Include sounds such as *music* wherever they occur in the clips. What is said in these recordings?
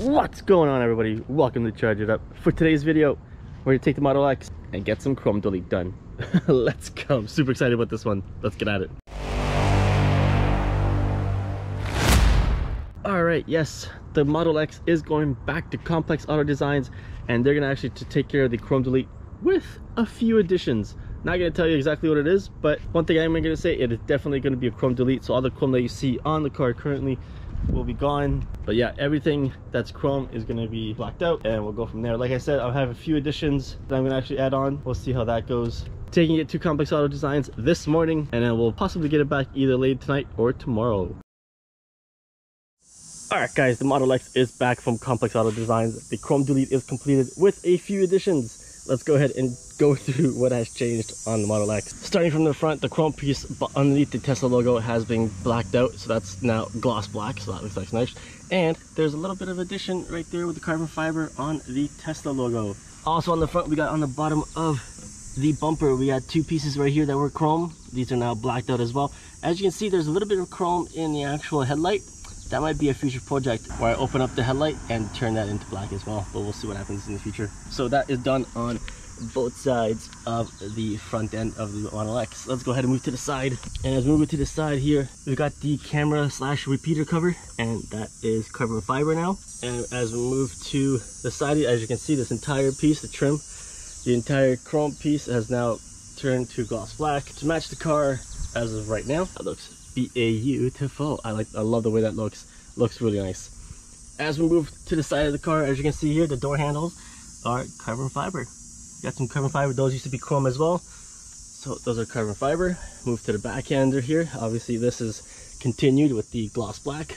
What's going on everybody? Welcome to Charge It Up. For today's video, we're gonna take the Model X and get some chrome delete done. *laughs* Let's go. I'm super excited about this one. Let's get at it. Alright, yes, the Model X is going back to Complex Auto Designs and they're gonna actually to take care of the chrome delete with a few additions. Not gonna tell you exactly what it is, but one thing I'm gonna say, it is definitely gonna be a chrome delete. So all the chrome that you see on the car currently will be gone. But yeah everything that's chrome is going to be blacked out and we'll go from there. Like i said i'll have a few additions that i'm going to actually add on. We'll see how that goes. Taking it to complex auto designs this morning and then we'll possibly get it back either late tonight or tomorrow. Alright guys, the Model X is back from Complex Auto Designs. The chrome delete is completed with a few additions. Let's go ahead and go through what has changed on the Model X. Starting from the front, the chrome piece underneath the Tesla logo has been blacked out, so that's now gloss black, so that looks like nice. And there's a little bit of addition right there with the carbon fiber on the Tesla logo. Also on the front, we got on the bottom of the bumper, we had two pieces right here that were chrome. These are now blacked out as well. As you can see, there's a little bit of chrome in the actual headlight. That might be a future project where I open up the headlight and turn that into black as well, but we'll see what happens in the future. So that is done on both sides of the front end of the Model X. Let's go ahead and move to the side. And as we move to the side here, we've got the camera slash repeater cover, and that is carbon fiber now. And as we move to the side, as you can see, this entire piece, the trim, the entire chrome piece has now turned to gloss black to match the car as of right now. That looks beautiful. I like, I love the way that looks. Looks really nice. As we move to the side of the car, as you can see here, the door handles are carbon fiber. Got some carbon fiber. Those used to be chrome as well. So those are carbon fiber. Move to the back ender here. Obviously this is continued with the gloss black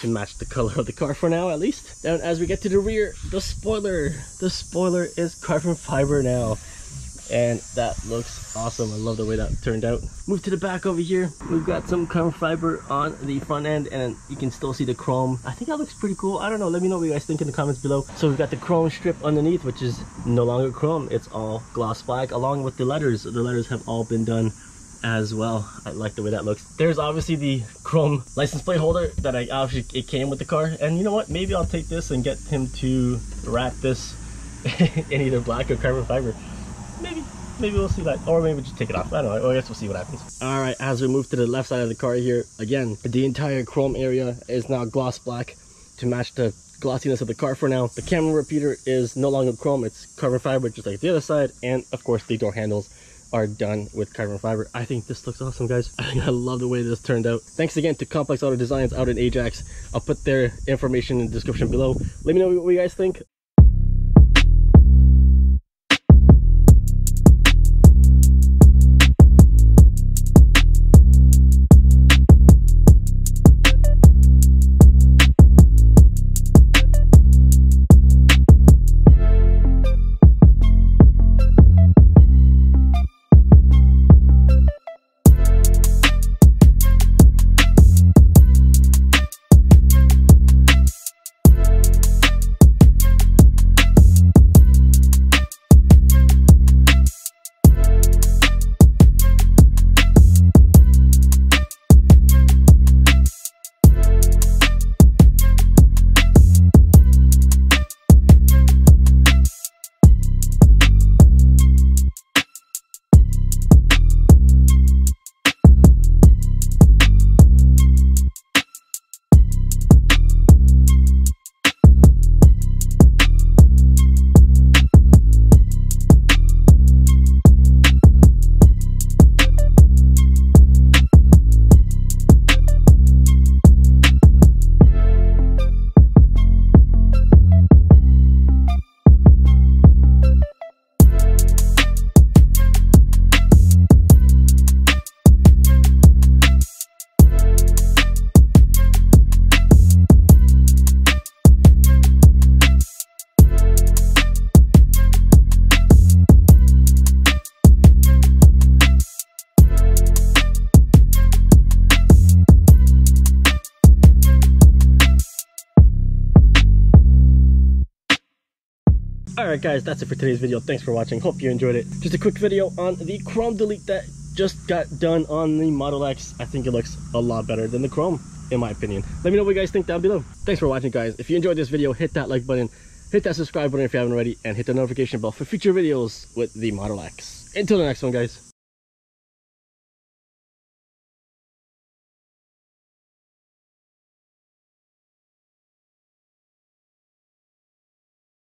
to match the color of the car for now at least. Then as we get to the rear, the spoiler. The spoiler is carbon fiber now and that looks awesome. I love the way that turned out. Move to the back over here. We've got some carbon fiber on the front end and you can still see the chrome. I think that looks pretty cool. I don't know. Let me know what you guys think in the comments below. So we've got the chrome strip underneath which is no longer chrome. It's all gloss black along with the letters. The letters have all been done as well. I like the way that looks. There's obviously the chrome license plate holder that i actually it came with the car. And you know what? Maybe i'll take this and get him to wrap this *laughs* in either black or carbon fiber maybe maybe we'll see that. Or maybe just take it off. I don't know. I guess we'll see what happens. All right as we move to the left side of the car here again the entire chrome area is now gloss black to match the glossiness of the car for now. The camera repeater is no longer chrome. It's carbon fiber just like the other side. And of course the door handles are done with carbon fiber. I think this looks awesome guys. I think i love the way this turned out. Thanks again to complex auto designs out in ajax. I'll put their information in the description below. Let me know what you guys think Alright guys, that's it for today's video. Thanks for watching. Hope you enjoyed it. Just a quick video on the chrome delete that just got done on the Model X. I think it looks a lot better than the chrome. in my opinion. Let me know what you guys think down below. Thanks for watching, guys. If you enjoyed this video, hit that like button, hit that subscribe button if you haven't already, and hit the notification bell for future videos with the Model X. Until the next one, guys.